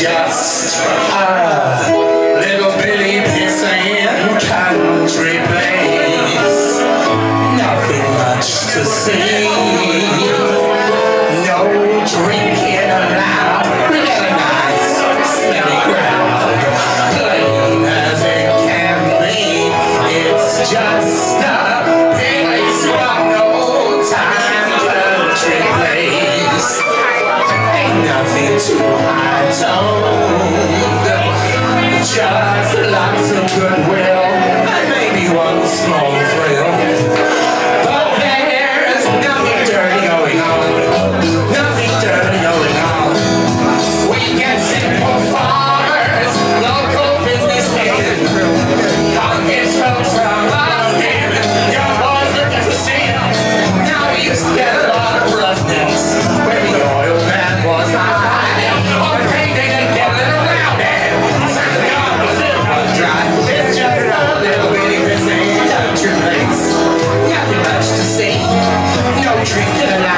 just a little Billy nothing much to see. No drinking allowed. Plain as it can be. It's just a place country place. Nothing too high its Just like some good country.